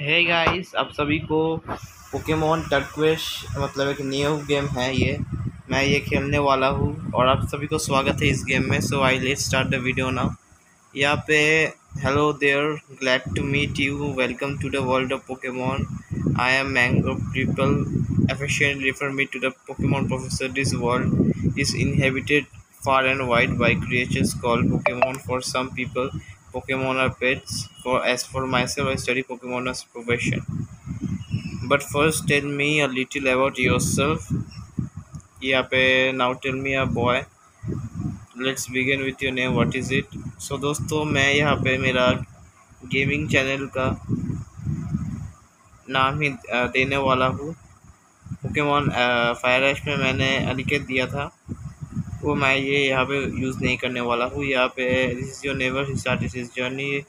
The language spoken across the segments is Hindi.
है गाइस आप सभी को पोकेमोन टर्कविश मतलब एक न्यू गेम है ये मैं ये खेलने वाला हूँ और आप सभी को स्वागत है इस गेम में so I let start the video now यहाँ पे hello there glad to meet you welcome to the world of Pokemon I am mango people efficiently refer me to the Pokemon Professor. This world is inhabited far and wide by creatures called Pokemon. For some people, Pokemon are pets. For as for myself, I study Pokemon as profession. But first, tell me a little about yourself. यहाँ पे now tell me a boy. Let's begin with your name. What is it? So दोस्तों मैं यहाँ पे मेरा गेमिंग चैनल का नाम ही देने वाला हूँ पोकेमोन फायर एश में मैंने अनिकेत दिया था वो मैं ये यहाँ पे यूज़ नहीं करने वाला हूँ। यहाँ पे this is your never start is journey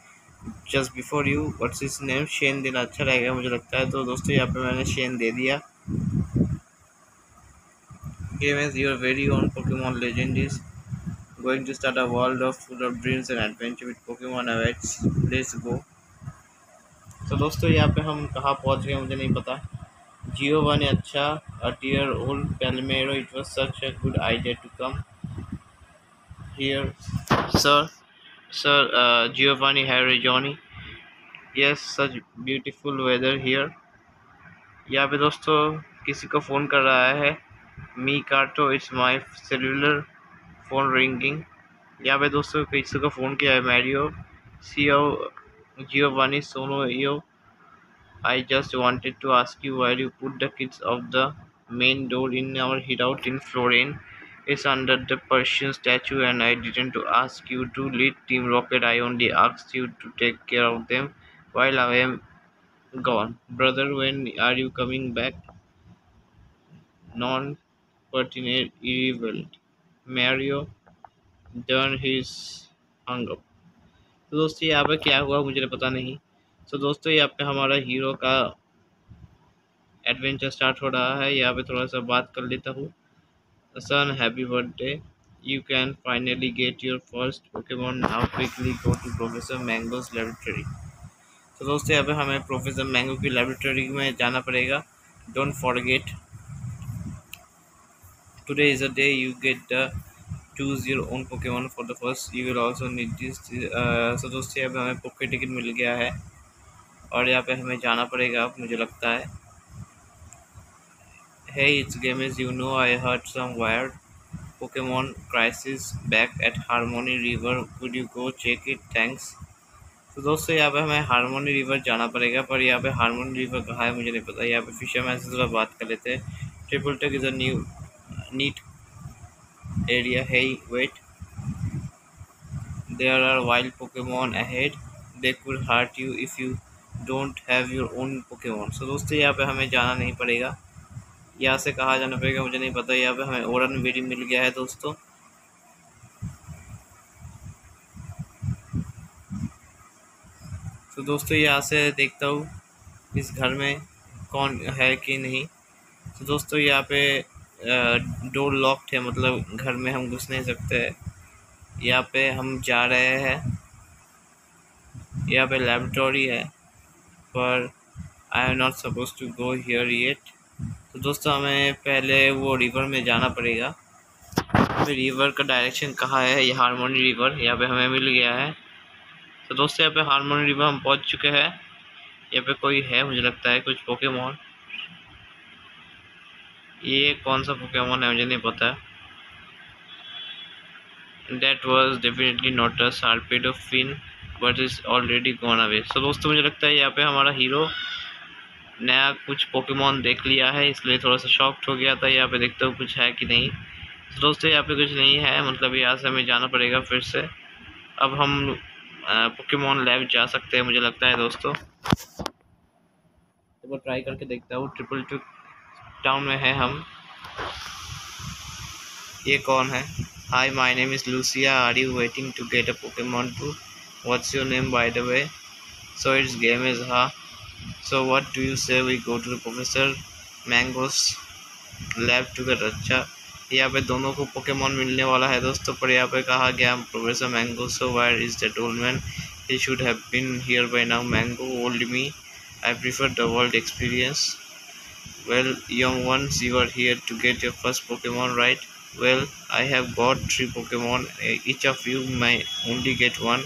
just before you what's is name Shen देना अच्छा रहेगा मुझे लगता है। तो दोस्तों, यहाँ पे मैंने शेन दे दिया। Game is your very own Pokemon legend is going to start a world of full of dreams and adventure with Pokemon awaits let's go तो दोस्तों, यहाँ पे हम कहाँ पहुँच गए मुझे नहीं पता। जियो वन अच्छा a dear old Palmero. It was such a good idea to come. Here, sir. Sir uh, Giovanni Harry Johnny. Yes, such beautiful weather here. यहाँ पे दोस्तों किसी को फ़ोन कर रहा है मी कार्टो it's my cellular phone ringing यहाँ पे दोस्तों किसी को फ़ोन किया है मैरियो सी ओ जियो वानी सोनो यो I just wanted to ask you where you put the keys of the main door in our hideout in Florine. It's under the Persian statue and I didn't ask you to lead Team Rocket. I only asked you to take care of them while I am gone. Brother, when are you coming back? Non-pertinent irrelevant. Mario done his hung up. तो दोस्तों यहाँ पे क्या हुआ मुझे पता नहीं तो दोस्तों यहाँ पे हमारा हीरो का एडवेंचर स्टार्ट हो रहा है यहाँ पे थोड़ा सा बात कर लेता हूँ son happy birthday you can finally get your first Pokemon now quickly go to professor Mango's laboratory तो दोस्तों यहाँ पे हमें प्रोफेसर मैंगो की लेबोरेटरी में जाना पड़ेगा। Don't forget today is a day you get the your own pokemon for the first. You will also need this uh, so दोस्तों यहाँ पे हमें पोके टिकट मिल गया है। और यहाँ पे हमें जाना पड़ेगा मुझे लगता है। Hey, it's Games. You know, I heard some weird Pokemon crisis back at Harmony River. Could you go check it? Thanks. तो दोस्तों यहाँ पे हमें हारमोनी रिवर जाना पड़ेगा पर यहाँ पे हारमोनी रिवर कहाँ है मुझे नहीं पता यहाँ पे फिशरमैन से थोड़ा बात कर लेते हैं triple tech is a new neat area hey wait there are wild Pokemon ahead they could hurt you if you don't have your own Pokemon so दोस्तों यहाँ पे हमें जाना नहीं पड़ेगा यहाँ से कहाँ जाना पड़ेगा मुझे नहीं पता। यहाँ पे हमें ओरन वेरी मिल गया है दोस्तों। तो दोस्तों यहाँ से देखता हूँ, इस घर में कौन है कि नहीं। तो दोस्तों यहाँ पे डोर लॉक्ड है मतलब घर में हम घुस नहीं सकते। यहाँ पे हम जा रहे हैं। यहाँ पे लेबोरेटरी है, पर I am not suppose to go here yet तो दोस्तों, हमें पहले वो रिवर में जाना पड़ेगा। फिर रिवर का डायरेक्शन कहाँ है? ये हारमोनी रिवर यहाँ पे हमें मिल गया है। तो दोस्तों, यहाँ पे हारमोनी रिवर हम पहुँच चुके हैं। यहाँ पे कोई है, मुझे लगता है कुछ पोकेमोन ये कौन सा पोकेमोन है, मुझे नहीं पता। That was definitely not a Sharpedo fin but is already gone away so दोस्तों, मुझे लगता है यहाँ पे हमारा हीरो नया कुछ पोकेमोन देख लिया है, इसलिए थोड़ा सा शॉक्ड हो गया था, यहाँ पे देखते हो कुछ है कि नहीं। तो दोस्तों यहाँ पे कुछ नहीं है मतलब यहाँ से हमें जाना पड़ेगा फिर से। अब हम पोकेमोन लैब जा सकते हैं, मुझे लगता है दोस्तों। तो ट्राई करके देखता हूँ ट्रिपल टू टाउन में है हम। ये कौन है? Hi my name is Lucia are you waiting to get a Pokemon too what's your name by the way so, its game is huh so what do you say we go to the professor mangoes lab together acha? यहाँ पे दोनों को पोकेमॉन मिलने वाला है दोस्तों पर यहाँ पे कहा गया professor Mango so where is the tollman he should have been here by now Mango old me I prefer the world experience well young once you are here to get your first Pokemon right well I have got three Pokemon each of you my only get one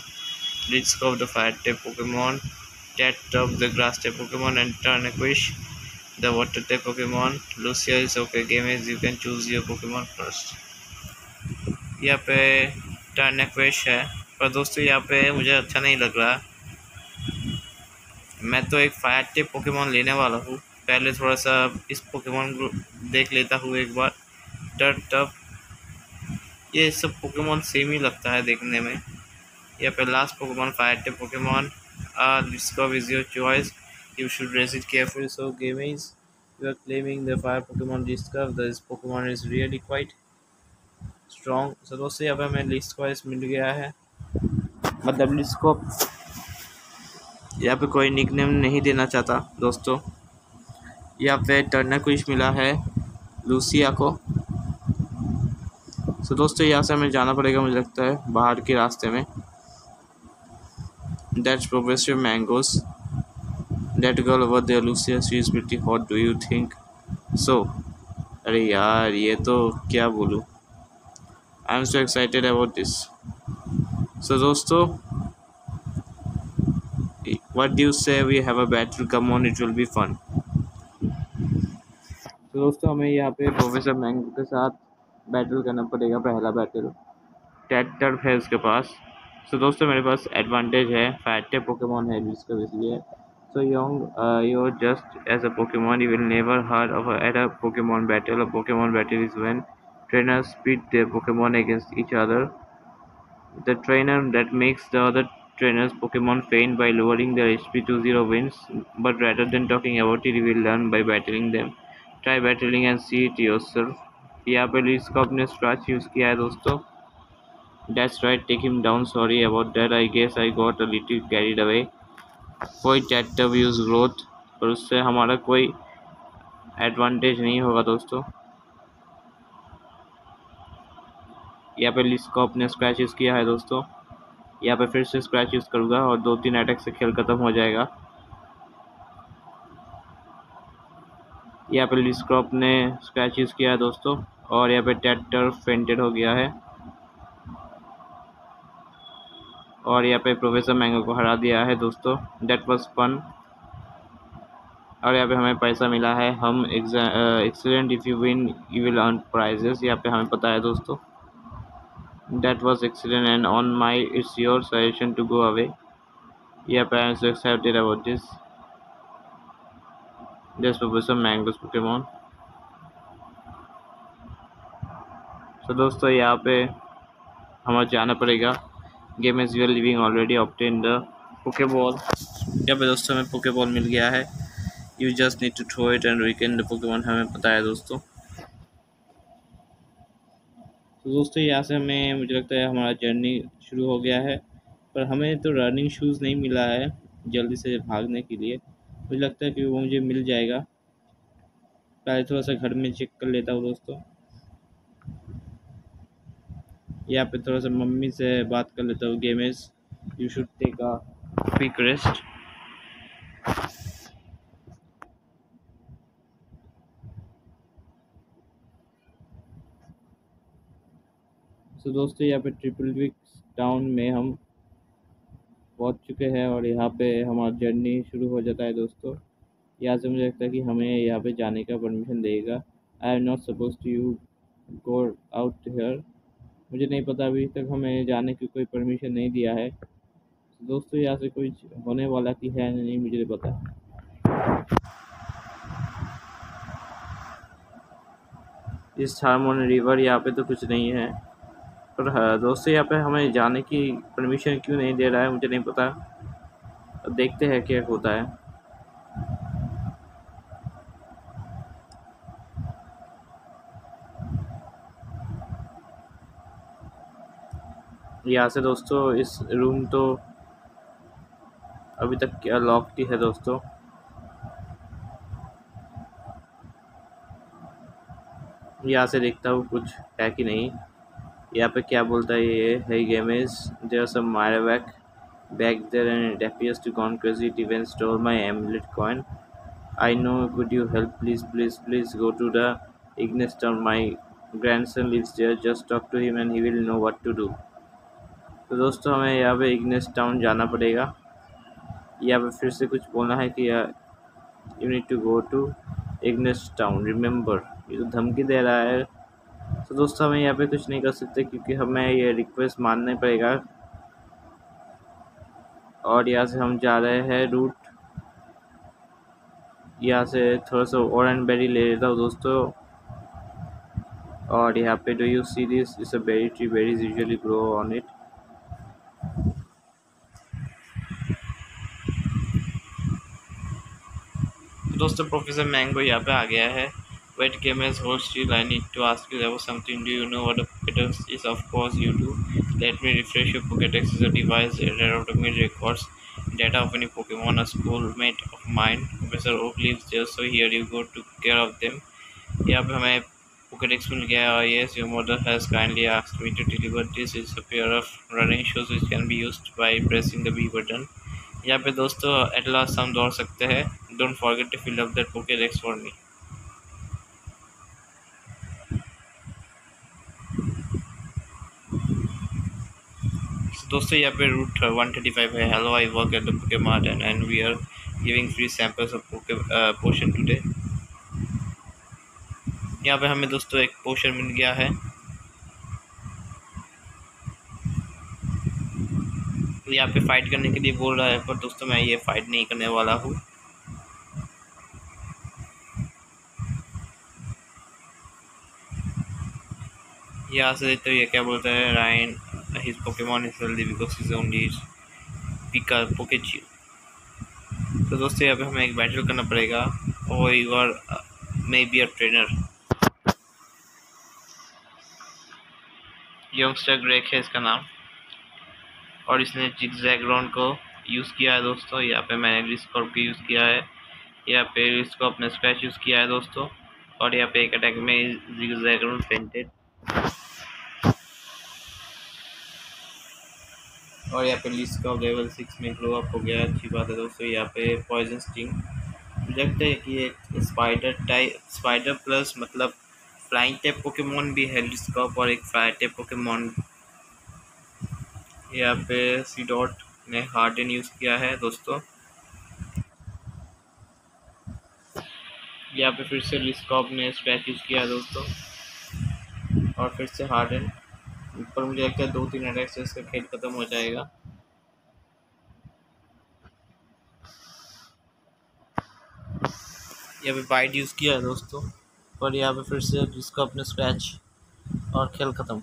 let's of the fire type Pokemon Tat Top the grass type Pokemon, and Turnaquish the water type Pokemon. Lucia is okay game is you can choose your Pokemon first. यहाँ पे टर्नक्वेश है। पर दोस्तों यहाँ पे मुझे अच्छा नहीं लग रहा। मैं तो एक फायर टिप पोकेमॉन लेने वाला हूँ। पहले थोड़ा सा इस पोकेमॉन को देख लेता हूँ एक बार। डर टप ये सब पोकेमॉन सेम ही लगता है देखने में। या पे last Pokemon fire type Pokemon discover is your choice you should raise it carefully. So gamers you are claiming the fire pokemon discover. This pokemon is really quite strong. so दोस्तों यहाँ पे हमें लिस्ट क्वाइस मिल गया है। मतलब लिस्ट को यहाँ पे कोई निकनेम नहीं देना चाहता, दोस्तों। यहाँ पे टर्नर कुछ मिला है लूसिया को। सो दोस्तों, यहाँ से हमें जाना पड़ेगा, मुझे लगता है, बाहर के रास्ते में। That's professor Mango's that girl over there Lucia she is pretty hot do you think so अरे यार, ये तो क्या बोलूँ? I am so excited about this so दोस्तों, what do you say we have a battle? Come on, it will be fun. तो दोस्तों, हमें यहाँ पे प्रोफेसर मैंगो के साथ बैटल करना पड़ेगा, पहला बैटल टेट टर्फ है उसके पास। सो दोस्तों, मेरे पास एडवांटेज है। फैट टेप पोकेमॉन है भी इसलिए so young your just as a Pokemon you will never her a at a Pokemon battle a Pokemon battle is when trainer speed the Pokemon against each other the trainer that makes the other trainer's Pokemon faint by lowering the H P to zero wins but rather than talking about it will learn by battling them try battling and see it yourself यहाँ पर लिस्ट अपने स्क्रैच यूज़ किया है, दोस्तों। That's right, take him down. Sorry about that. I guess I got a little carried away. कोई चैटर व्यूज़ ग्रोथ पर उससे हमारा कोई एडवांटेज नहीं होगा दोस्तों यहाँ पे लिस्ट को अपने स्क्रैच किया है दोस्तों यहाँ पे फिर से स्क्रैच यूज़ करूँगा और दो तीन अटैक से खेल ख़त्म हो जाएगा यहाँ पे लिस्क्रॉप ने स्क्रैच किया है दोस्तों और यहाँ पे टेटर फेंटेड हो गया है और यहाँ पे प्रोफेसर मैंगो को हरा दिया है दोस्तों। डेट वॉज़ फन और यहाँ पे हमें पैसा मिला है। हम excellent if you win you will earn prizes यहाँ पे हमें पता है दोस्तों। That was excellent and on my it's your suggestion to go away यहाँ पे I excited about this that professor Mango's Pokemon तो दोस्तों, यहाँ पे हमें जाना पड़ेगा। Game is your living already obtain the Pokeball. यहाँ पे दोस्तों, हमें पोकेबॉल मिल गया है। You just need to throw it and weekend the Pokemon हमें पता है दोस्तों। तो दोस्तों, यहाँ से हमें, मुझे लगता है हमारा जर्नी शुरू हो गया है। पर हमें तो रनिंग शूज़ नहीं मिला है जल्दी से भागने के लिए। मुझे लगता है कि वो मुझे मिल जाएगा। पहले थोड़ा सा घर में चेक कर लेता हूँ दोस्तों। यहाँ पे थोड़ा सा मम्मी से बात कर लेता हूँ games you should take a quick rest तो दोस्तों, यहाँ पे ट्रिपल विक्स टाउन में हम पहुँच चुके हैं और यहाँ पे हमारा जर्नी शुरू हो जाता है दोस्तों। यहाँ से मुझे लगता है कि हमें यहाँ पे जाने का परमिशन देगा। I am not suppose to you go out here मुझे नहीं पता अभी तक हमें जाने की कोई परमिशन नहीं दिया है। दोस्तों यहाँ से कुछ होने वाला की है नहीं मुझे नहीं पता। इस हारमोन रिवर यहाँ पे तो कुछ नहीं है। पर हाँ, दोस्तों यहाँ पे हमें जाने की परमिशन क्यों नहीं दे रहा है मुझे नहीं पता। देखते हैं क्या होता है। यहाँ से दोस्तों, इस रूम तो अभी तक क्या लॉक की है दोस्तों। यहाँ से देखता हूँ, कुछ है कि नहीं। यहाँ पे क्या बोलता है ये? है game is there some mayor back back there and डेपियस to con credit event store my amulet coin I know good you help please please please go to the Ignest my grandson Liz there just talk to him and he will know what to do तो दोस्तों, हमें यहाँ पे इग्नेस टाउन जाना पड़ेगा। यहाँ पे फिर से कुछ बोलना है कि, you need to go to Ignes town remember ये तो धमकी दे रहा है। तो दोस्तों, हमें यहाँ पे कुछ नहीं कर सकते क्योंकि हमें ये रिक्वेस्ट मानना पड़ेगा। और यहाँ से हम जा रहे हैं रूट यहाँ से थोड़ा सा ऑरेंज बेरी ले लेता हूँ दोस्तों। और यहाँ पे do you see this is a berry tree berries usually grow on it दोस्तों प्रोफेसर मैंगो यहाँ पे आ गया है। Wait game as host you I need to ask you there something do you know what it is of course you do let me refresh your pocket X is device added out of me records data of any Pokemon a school mate of mind professor Oak lives there so here you go to care of them यहाँ पे हमें पॉकेट एक्स मिल गया और yes your mother has kindly asked me to deliver this is a pair of running shoes which can be used by pressing the B button यहाँ पे दोस्तों एट लास्ट हम दौड़ सकते हैं। Don't forget to fill up that Pokedex for me दोस्तों, यहाँ पे रूट वन थर्टी फाइव है। Hello I work at the Poke Mart and and we are giving free samples of Poke potion today यहाँ पे हमें, दोस्तों, एक पोशन मिल गया है। यहाँ पे फाइट करने के लिए बोल रहा है, पर दोस्तों, मैं ये फाइट नहीं करने वाला हूँ। यहाँ से तो ये क्या बोलता है Ryan his Pokemon is healthy because he's only Pika Pikachu. तो दोस्तों, यहाँ पे हमें एक बैटल करना पड़ेगा, और you are may be a trainer youngster Greg है इसका नाम, और इसने जिगजैग्रॉन को यूज़ किया है दोस्तों। यहाँ पे मैंने रिस्कॉर्प को यूज़ किया है। यहाँ पे रिस्कॉप अपने स्क्रैच यूज़ किया है दोस्तों, और यहाँ पे एक अटैक में जिगजैग्रॉन फेंटेड और यहाँ पे लिस्ट का लेवल सिक्स में ग्लो अप हो गया, अच्छी बात है दोस्तों, यहाँ पे पॉइजन स्टिंग प्रोजेक्ट है कि एक स्पाइडर टाइप स्पाइडर प्लस मतलब फ्लाइंग टाइप पोकेमोन भी है लिस्कॉप और एक फ्लाई टाइप पोकेमोन यहाँ पे सी डॉट ने हार्डन यूज़ किया है दोस्तों। यहाँ पे फिर से लिस्कॉप ने स्क्रैच यूज़ किया है दोस्तों। और फिर से हार्डन पर मुझे लगता है दो तीन अटैक से इसका खेल खत्म हो जाएगा। यहाँ पे बाइट यूज़ किया है दोस्तों, पर यहाँ पे फिर से इसका अपने स्क्रैच और खेल ख़त्म।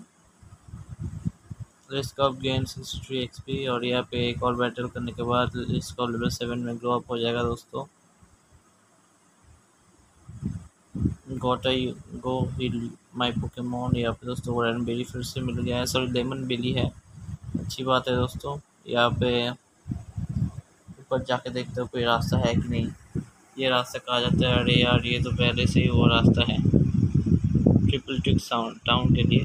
इसका गेन सिक्सटी एक्सपी और यहाँ पे एक और बैटल करने के बाद इसका लेवल सेवन में ग्रो अप हो जाएगा दोस्तों। गॉट गो हिल माई पोकेमोन यहाँ पे दोस्तों वरन बेली फिर से मिल गया है। सॉरी लेमन बेली है। अच्छी बात है दोस्तों। यहाँ पे ऊपर जाके देखते हो कोई रास्ता है कि नहीं। ये रास्ता कहा जाता है? अरे यार, ये तो पहले से ही वो रास्ता है। ट्रिपल ट्रिक साउंड टाउन के लिए।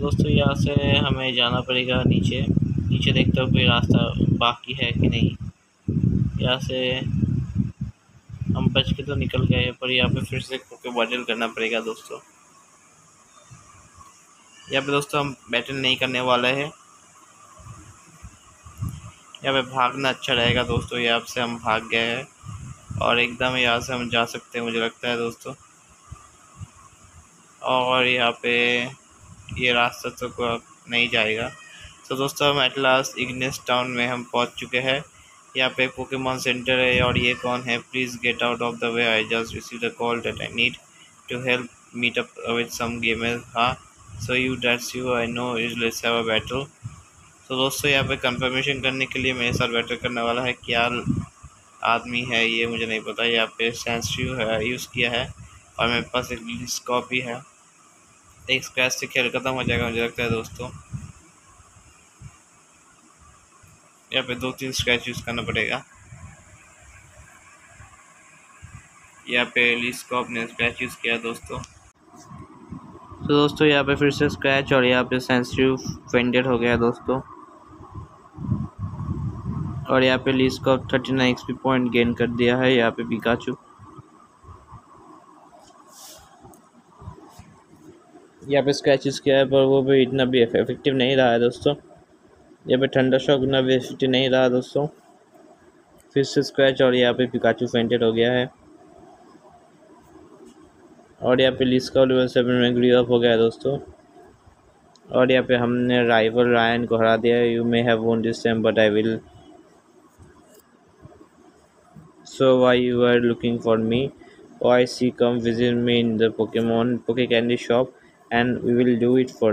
दोस्तों, यहाँ से हमें जाना पड़ेगा नीचे। नीचे देखते हो कोई रास्ता बाकी है कि नहीं। यहाँ से हम बच के तो निकल गए पर यहाँ पे फिर से कोके बैटल करना पड़ेगा दोस्तों। यहाँ पे दोस्तों हम बैटल नहीं करने वाले हैं। यहाँ पे भागना अच्छा रहेगा दोस्तों, यहाँ से हम भाग गए हैं। और एकदम यहाँ से हम जा सकते हैं, मुझे लगता है दोस्तों। और यहाँ पे ये रास्ता तो नहीं जाएगा। तो दोस्तों हम एट लास्ट इग्नेस टाउन में हम पहुँच चुके हैं। यहाँ पे पोकेमॉन सेंटर है और ये कौन है? Please get out of the way I just receive the call that I need to help meet up with some gamers हाँ so you that's you I know is let's have a battle तो दोस्तों, यहाँ पे कंफर्मेशन करने के लिए मेरे साथ बैटल करने वाला है क्या आदमी है ये मुझे नहीं पता। यहाँ पे सेंसिटिव है यूज़ किया है और मेरे पास एक कॉपी है। एक स्क्रैच से खेल ख़त्म हो जाएगा, मुझे लगता है दोस्तों। यहाँ पे दो तीन स्क्रैच यूज़ करना पड़ेगा। यहाँ पे लिस्कॉप ने स्क्रैच यूज़ किया दोस्तों। तो दोस्तों, यहाँ पे फिर से स्क्रैच और यहाँ पे सेंसिटिव फेंडेड हो गया दोस्तों। और यहाँ पे लीज को thirty nine XP point gain कर दिया है, यहाँ पे पिकाचू यहाँ पे स्क्रैचेस किया है, पर वो भी इतना भी इफ़ेक्टिव नहीं रहा है दोस्तों। यहाँ पे ठंडा शॉक भी इफ़ेक्टिव नहीं रहा दोस्तों। फिर से स्क्रैच और यहाँ पे पिकाचू फेंटेड हो गया है। और यहाँ पे लिस्का लेवल सेवन में ग्री अप हो गया है दोस्तों। और यहाँ पे हमने राइवल रायन को हरा दिया you may have won this time but I will so why you are looking for me or I see come visit me in the Pokemon Poke Candy shop and we will do it for.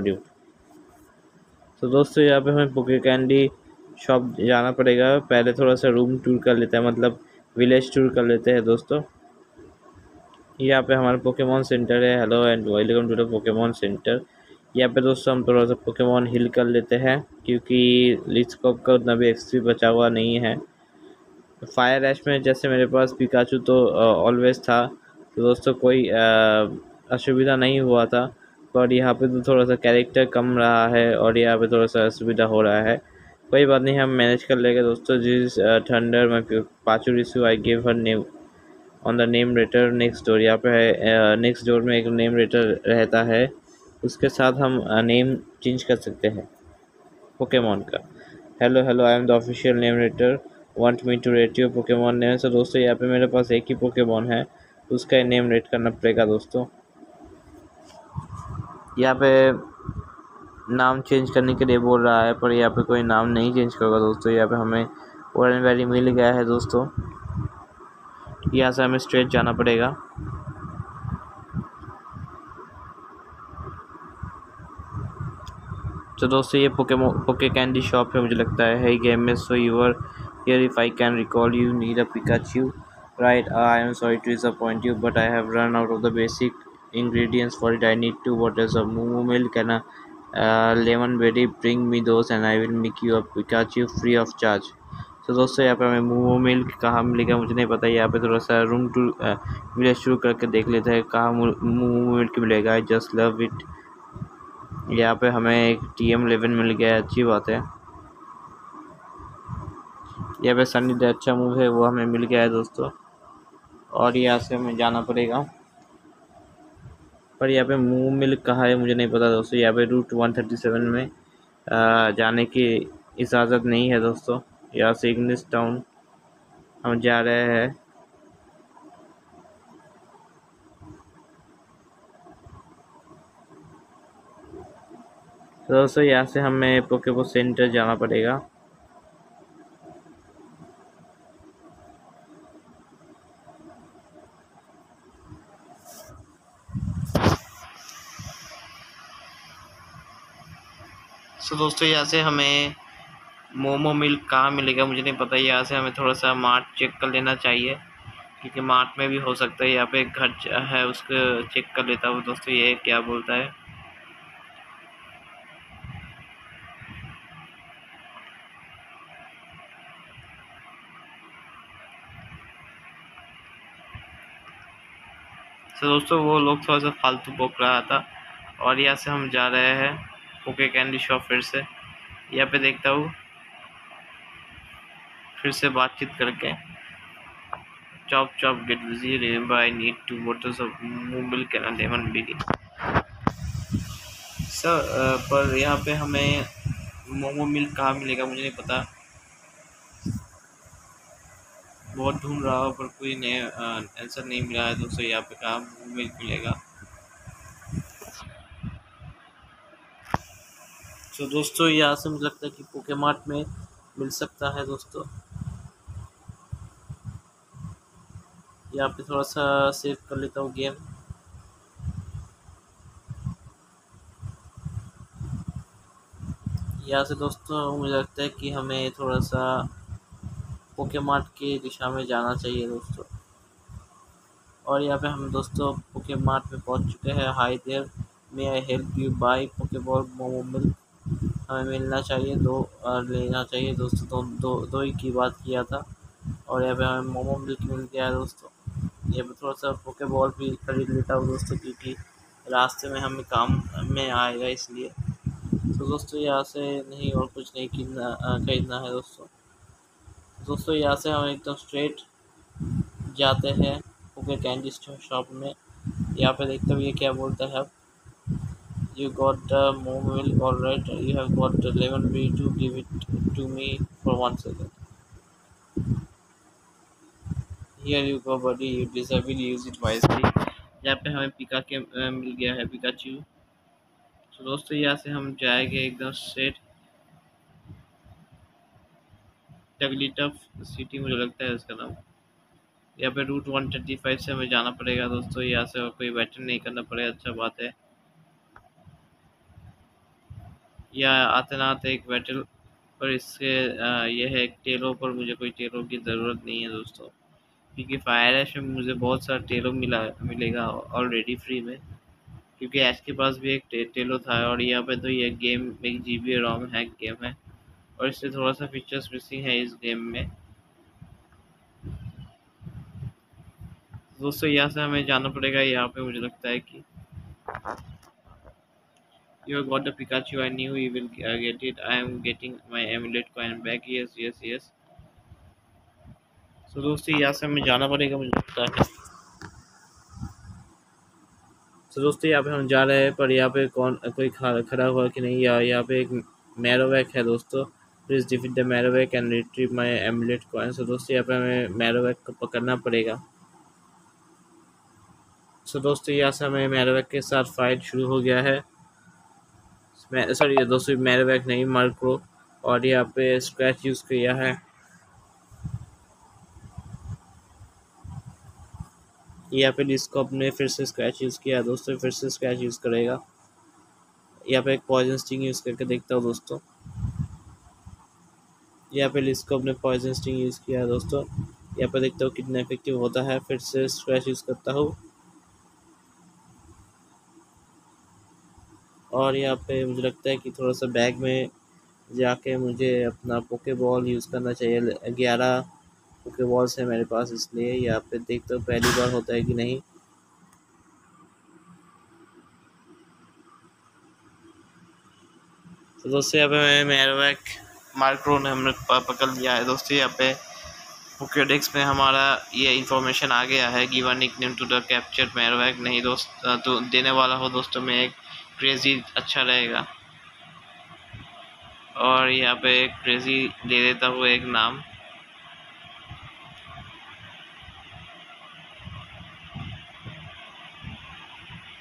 तो दोस्तों यहाँ पे हमें पोके कैंडी शॉप जाना पड़ेगा। पहले थोड़ा सा रूम टूर कर लेते हैं मतलब विलेज टूर कर लेते हैं दोस्तों। यहाँ पे हमारा पोकेमोन सेंटर है। Hello and welcome to the Pokemon centre यहाँ पे दोस्तों हम थोड़ा सा पोकेमोन हिल कर लेते हैं, क्योंकि लिस्कोप का उतना भी एक्सपी बचा हुआ नहीं है। फायर एश में जैसे मेरे पास पिकाचू तो ऑलवेज था। तो दोस्तों कोई असुविधा नहीं हुआ था। पर यहाँ पे तो थोड़ा सा कैरेक्टर कम रहा है और यहाँ पे थोड़ा सा असुविधा हो रहा है। कोई बात नहीं, हम मैनेज कर लेंगे दोस्तों। जिस थंडर में पाचू Risu I give her name on the name rater next door यहाँ पे है नेक्स्ट डोर में एक नेम रेटर रहता है। उसके साथ हम नेम चेंज कर सकते हैं पोकेमोन का। Hello hello I am the official name rater want me to rate your Pokemon name so दोस्तों, यहाँ पे मेरे पास एक ही पोकेमोन है। उसका नेम रेट करना पड़ेगा दोस्तों। यहाँ पे नाम चेंज करने के लिए बोल रहा है, पर यहाँ पे कोई नाम नहीं चेंज करेगा दोस्तों। यहाँ पे हमें ओरन वैली मिल गया है दोस्तों। यहाँ से हमें स्ट्रेट जाना पड़ेगा। तो दोस्तों, ये पोके पोके कैंडी शॉप है, मुझे लगता है। है गेम में so you're here if I can recall you need a Pikachu right I am sorry to disappoint you but I have run out of the basic ingredients for it. I need two bottles of moo milk and a uh, lemon berry. Bring me those and i will make you a pikachu free of charge. तो दोस्तों यहाँ पे हमें मूमो मिल्क कहाँ मिलेगा मुझे नहीं पता। यहाँ पे थोड़ा सा रूम टू वीडियो शुरू करके देख लेते हैं कहाँ मूमो मिल्क मिलेगा। आई जस्ट लव इट यहाँ पे हमें एक टी एम इलेवन मिल गया है। अच्छी बात है। यहाँ पे सनी अच्छा मूव है वो हमें मिल गया है दोस्तों। और यहाँ से हमें जाना पड़ेगा। पर यहाँ पे मूव मिल्क कहाँ है मुझे नहीं पता दोस्तों। यहाँ पे रूट वन थर्टी सेवन में आ, जाने की इजाज़त नहीं है दोस्तों। यहाँ से इग्निस टाउन हम जा रहे हैं। दोस्तों यहाँ से हमें पोकेबो सेंटर जाना पड़ेगा। दोस्तों, यहाँ से हमें मोमो मिल्क कहाँ मिलेगा मुझे नहीं पता। यहाँ से हमें थोड़ा सा मार्ट चेक कर लेना चाहिए, क्योंकि मार्ट में भी हो सकता है। यहाँ पे घर है, उसको चेक कर लेता हूँ। दोस्तों, ये क्या बोलता है? तो दोस्तों, वो लोग थोड़ा सा फालतू बोक रहा था और यहाँ से हम जा रहे हैं। ओके, कैंडी शॉप फिर से। यहाँ पे देखता हूँ। फिर से बातचीत करके। Chop chop get busy remember I need two bottles of milk and lemon berry sir पर यहाँ पे हमें मोमो मिल्क कहाँ मिलेगा, मुझे नहीं पता। बहुत ढूंढ रहा हूँ, पर कोई नया आंसर नहीं मिला है दोस्तों यहाँ पे कहाँ मोमो मिल्क मिलेगा? तो दोस्तों यहाँ से मुझे लगता है कि पोके मार्ट में मिल सकता है दोस्तों। यहाँ पे थोड़ा सा सेव कर लेता हूँ गेम यहाँ से दोस्तों, मुझे लगता है कि हमें थोड़ा सा पोके मार्ट की दिशा में जाना चाहिए दोस्तों। और यहाँ पे हम दोस्तों पोके मार्ट में पहुँच चुके हैं। Hi there may I help you buy Poke ball Moomoo milk हमें मिलना चाहिए, दो और लेना चाहिए दोस्तों दो दो दो ही की बात किया था। और यहाँ पे हमें मोमो मिल्क मिल गया है दोस्तों। ये थोड़ा सा पोके बॉल भी खरीद लेता हूँ दोस्तों, क्योंकि रास्ते में हमें काम में आएगा इसलिए। तो दोस्तों, यहाँ से नहीं और कुछ नहीं खरीदना खरीदना है दोस्तों। दोस्तों, यहाँ से हम एकदम स्ट्रेट जाते हैं ओके कैंडी शॉप में। यहाँ पे देखते हुए क्या बोलता है अब। You got the more milk alright you have got the lemon bee to give it to me for one second here you go buddy you it use it wisely यहाँ पे हमें पिका के मिल गया है पिकाचू तो दोस्तों यहाँ से हम जाएँगे एकदम स्ट्रेट टफ सिटी मुझे लगता है उसका नाम यहाँ पे रूट 135 से हमें जाना पड़ेगा दोस्तों यहाँ से कोई बैटन नहीं करना पड़ेगा अच्छा बात है या आते एक बैटल पर इससे यह है टेलों पर मुझे कोई टेलों की ज़रूरत नहीं है दोस्तों। क्योंकि फायर एश में मुझे बहुत सारा टेलो मिला मिलेगा ऑलरेडी फ्री में। क्योंकि एश के पास भी एक टे, टेलो था और यहाँ पे तो ये गेम एक जी बी रोम है गेम है। और इससे थोड़ा सा फीचर्स मिसिंग है इस गेम में। दोस्तों यहाँ से हमें जाना पड़ेगा यहाँ पे मुझे लगता है कि You have got the Pikachu. I knew you will uh, get it. I am getting my amulet coin back. Yes, yes, yes. So दोस्तों यहाँ से हमें जाना पड़ेगा मुझे लगता है तो दोस्तों यहाँ पे हम जा रहे हैं पर यहाँ पे कौन कोई खड़ा हुआ कि नहीं या यहाँ पे एक मैरोवैक है दोस्तों please defeat the Marowak and retrieve my amulet coin so दोस्तों यहाँ पे हमें मैरोवैक को पकड़ना पड़ेगा सो दोस्तों यहाँ से हमें मैरोवैक के साथ फाइट शुरू हो गया है सॉरी दोस्तों, मेरे बैग नहीं मार्को और यहाँ पे स्क्रैच यूज़ किया है। यहाँ पे डिस्कॉप ने फिर से स्क्रैच यूज़ किया दोस्तों, फिर से स्क्रैच यूज़ करेगा। यहाँ पे एक पॉइजन स्टिंग यूज़ करके देखता हूँ, दोस्तों। यहाँ पे डिस्कॉप ने पॉइजन स्टिंग यूज़ किया है, दोस्तों। यहाँ पे देखता हूँ कितना इफ़ेक्टिव होता है, फिर से स्क्रैच यूज़ करता हूँ। और यहाँ पे मुझे लगता है कि थोड़ा सा बैग में जाके मुझे अपना पोके बॉल यूज़ करना चाहिए। ग्यारह पोके बॉल्स है मेरे पास, इसलिए यहाँ पे देखते हो पहली बार होता है कि नहीं। तो दोस्तों, यहाँ पे मैं मार्क्रो ने हमने पकड़ लिया है। दोस्तों, यहाँ पे पोकेडेक्स में हमारा ये इन्फॉर्मेशन आ गया है given nickname to the capture Marowak नहीं, दोस्त तो देने वाला हो दोस्तों मैं एक क्रेज़ी अच्छा रहेगा। और यहाँ पे क्रेज़ी दे देता हूँ एक नाम।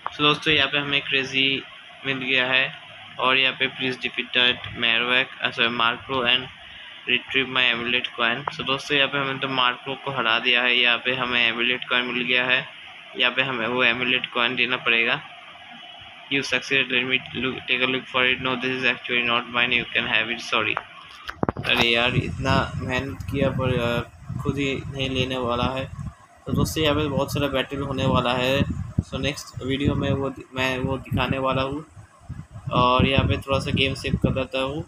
तो दोस्तों, यहाँ पे हमें क्रेज़ी मिल गया है। और यहाँ पे please defeat that Marowak sorry Macro and retrieve my amulet coin so दोस्तों, यहाँ पे हमने तो मार्क्रो को हरा दिया है। यहाँ पे हमें एमुलेट कॉइन मिल गया है। यहाँ पे हमें वो एमुलेट कॉइन देना पड़ेगा। You succeeded let me look take a look for it. No this is actually not mine you can have it sorry. अरे यार इतना मेहनत किया पर खुद ही नहीं लेने वाला है। तो दोस्तों यहाँ पे बहुत सारा बैटल होने वाला है। सो नेक्स्ट वीडियो में वो मैं वो दिखाने वाला हूँ। और यहाँ पे थोड़ा सा गेम सेव कर देता हूँ।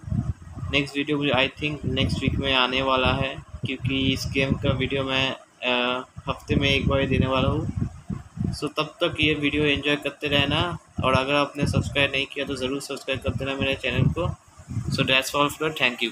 नेक्स्ट वीडियो मुझे आई थिंक नेक्स्ट वीक में आने वाला है। क्योंकि इस गेम का वीडियो मैं आ, हफ़्ते में एक बार देने वाला हूँ। सो तब तक ये वीडियो एंजॉय करते रहना। और अगर आपने सब्सक्राइब नहीं किया तो ज़रूर सब्सक्राइब कर देना मेरे चैनल को। So that's for floor thank you